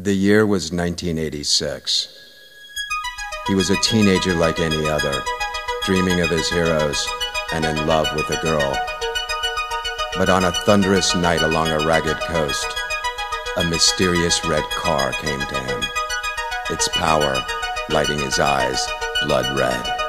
The year was 1986. He was a teenager like any other, dreaming of his heroes and in love with a girl. But on a thunderous night along a ragged coast, a mysterious red car came to him, its power lighting his eyes blood red.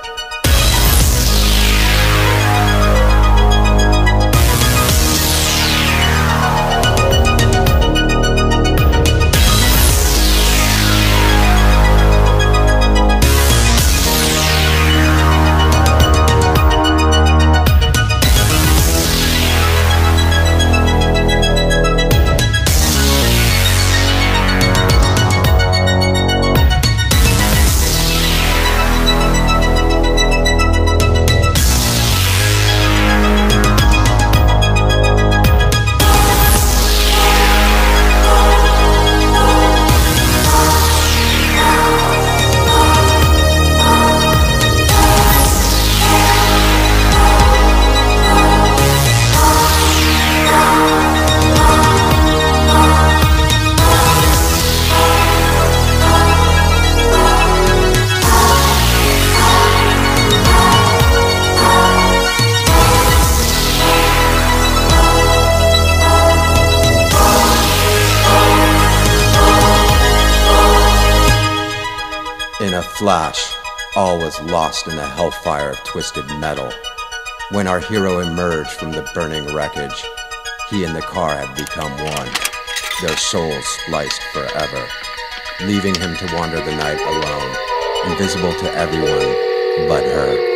Flash, all was lost in a hellfire of twisted metal. When our hero emerged from the burning wreckage, he and the car had become one, their souls spliced forever, leaving him to wander the night alone, invisible to everyone but her.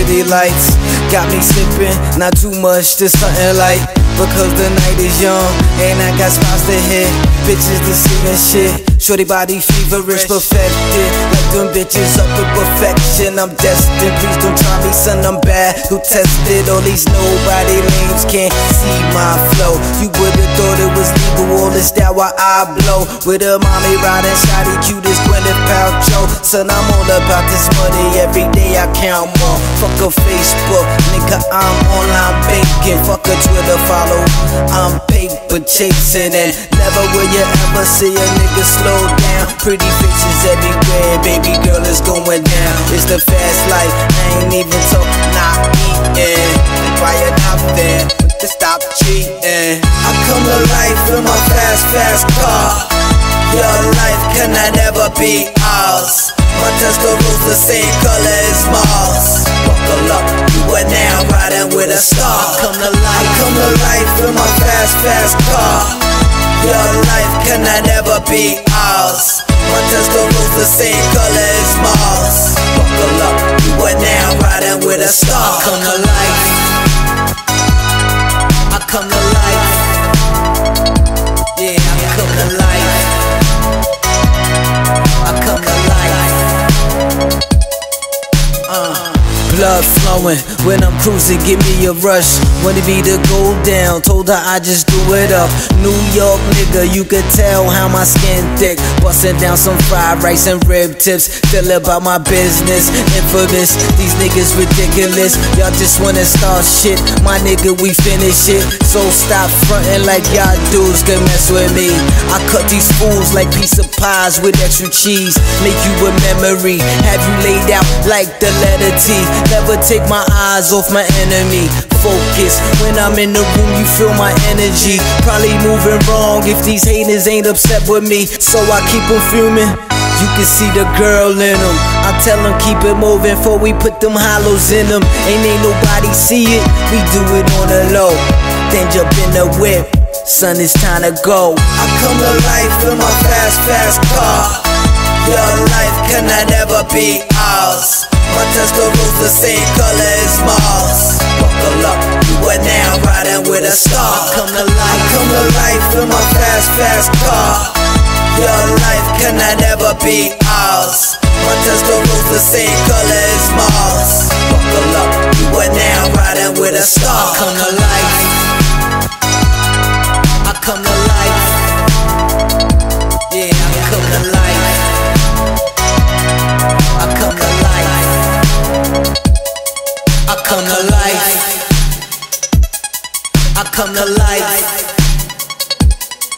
City lights. Got me sipping, not too much, just something light. Because the night is young, and I got spots to hit. Bitches to deceiving shit. Shorty body feverish, perfected. Like them bitches up to perfection. I'm destined, please don't try me, son, I'm bad. Who tested all these nobody lames can't see my flow. You would've thought it was legal, all this that why I blow. With a mommy riding shotty, cute as Gwyneth Paltrow. Son, I'm all about this money, every day I count more. Fuck a Facebook, nigga, I'm online banking. Fuck a Twitter follow, I'm paper chasing and never will you ever see a nigga slow down. Pretty faces everywhere, baby girl is going down. It's the fast life, I ain't even talking, not eating. Why you out there? To stop cheating. I come to life in my fast, fast car. Your life cannot ever be ours. My Testarossa's the same color as Mars. Buckle up, you are now riding with a star. I Come to life, I come to life in my fast, fast car. Your life cannot ever be ours. My Testarossa's the same color as Mars. Buckle up, you are now riding with a star. I Come to life. I come to life. Yeah, I come to life. Flowing when I'm cruising, give me a rush. Wanted me to go down, told her I just do it up. New York nigga, you could tell how my skin thick. Busting down some fried rice and rib tips. Feel about my business, infamous. These niggas ridiculous. Y'all just wanna start shit. My nigga, we finish it. So stop fronting like y'all dudes can mess with me. I cut these fools like piece of pies with extra cheese. Make you a memory. Have you laid out like the letter T? Never take my eyes off my enemy. Focus when I'm in the room, you feel my energy. Probably moving wrong if these haters ain't upset with me. So I keep them fuming. You can see the girl in them. I tell them keep it moving before we put them hollows in them. Ain't ain't nobody see it. We do it on the low. Then jump in the whip. Son, it's time to go. I come to life in my fast, fast car. Your life cannot ever be ours. My Testarossa's the same color as Mars. Buckle up, you are now riding with a star. Come to life, come to life in my fast, fast car. Your life cannot ever be ours. My Testarossa's the same color as Mars. Buckle up, you are now riding with a star. Come to life. Come to life. I come to life.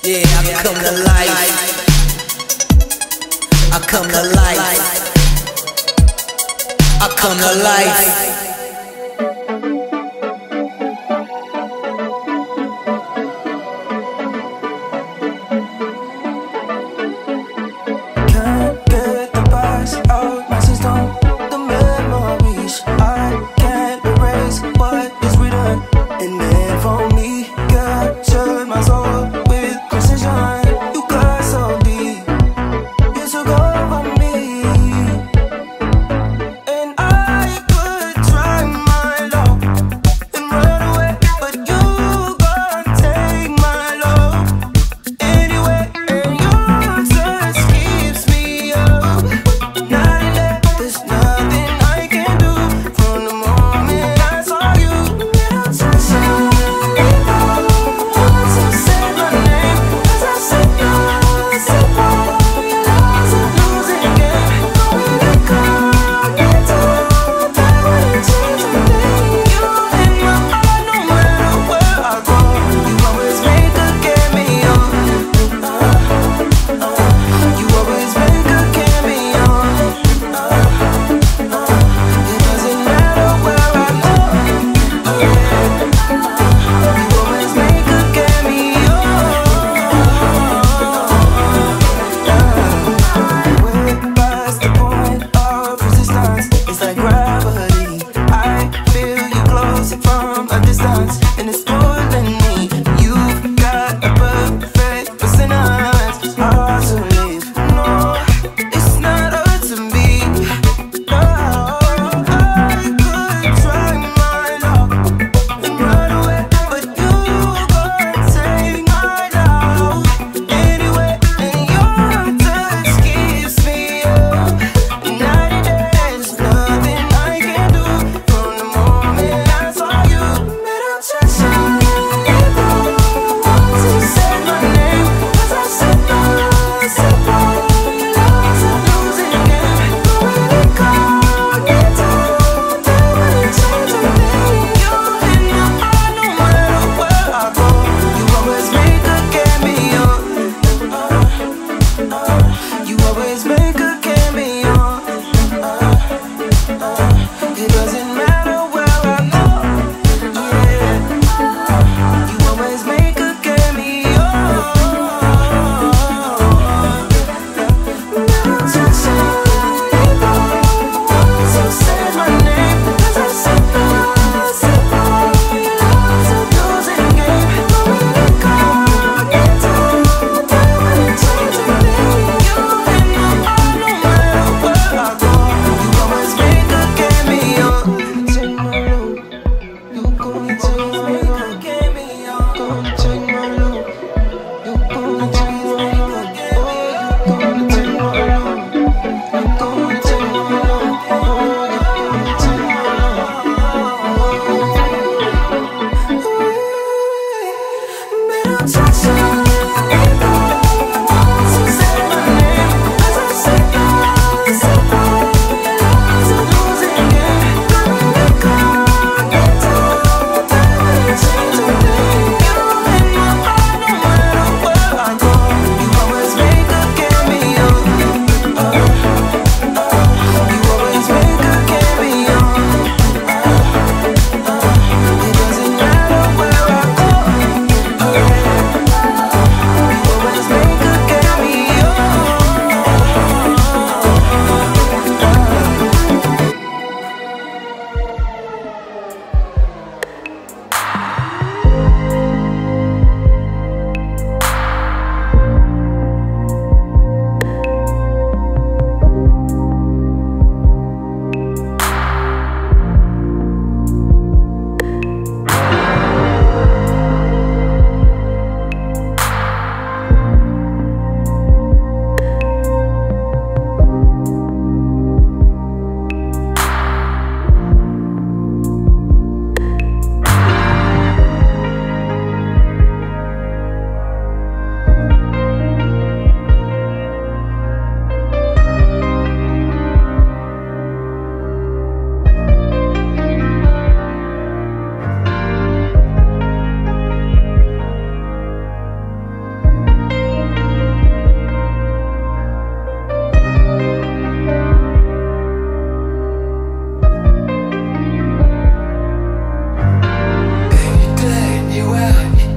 Yeah, I come to life. I come to life. I come to life. Written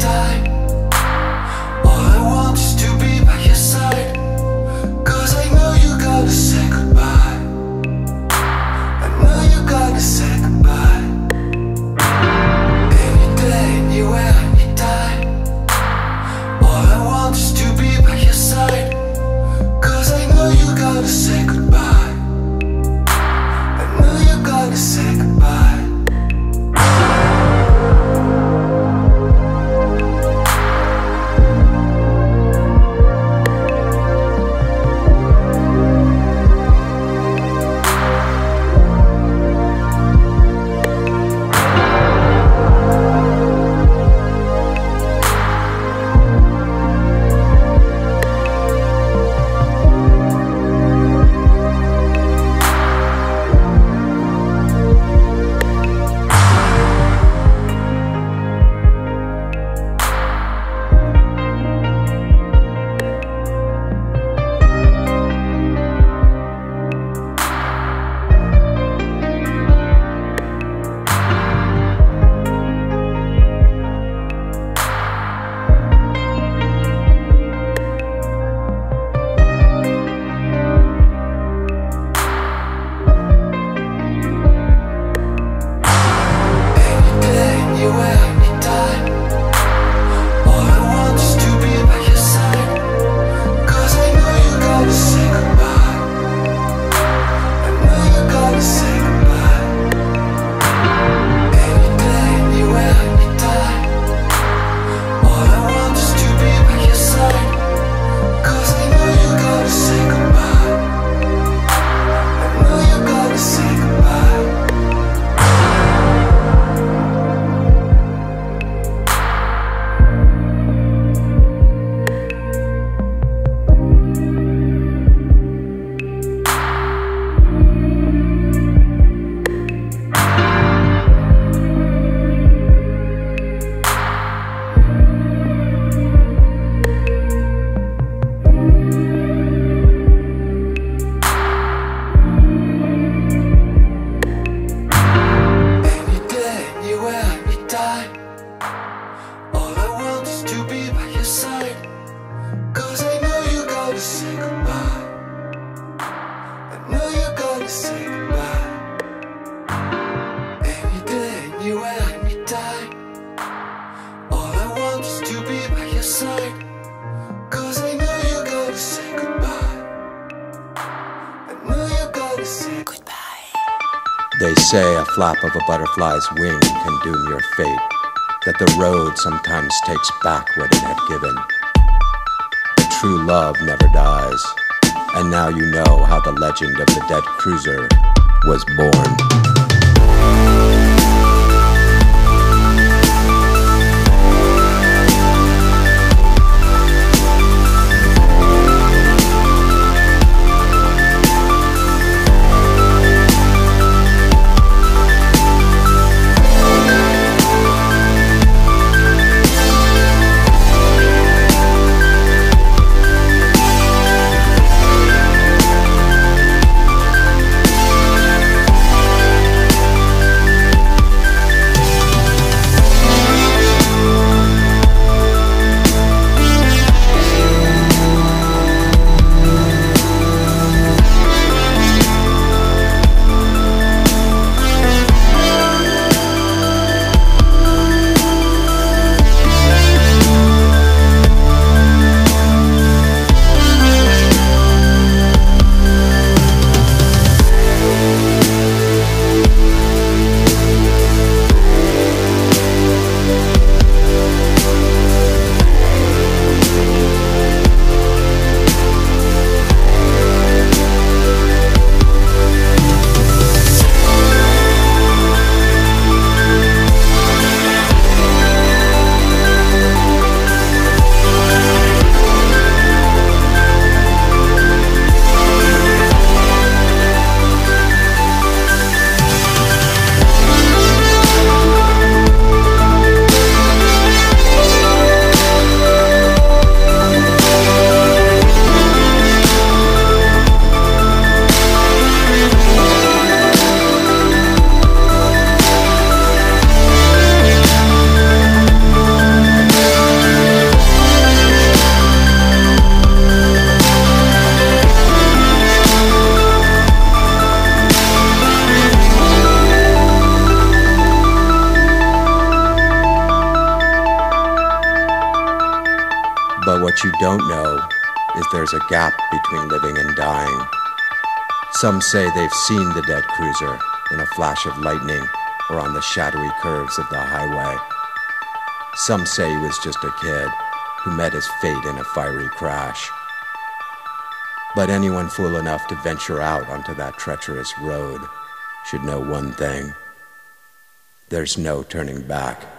die. Say a flap of a butterfly's wing can doom your fate, that the road sometimes takes back what it had given. But true love never dies, and now you know how the legend of the dead cruiser was born. Gap between living and dying. Some say they've seen the dead cruiser in a flash of lightning or on the shadowy curves of the highway. Some say he was just a kid who met his fate in a fiery crash. But anyone fool enough to venture out onto that treacherous road should know one thing there's no turning back.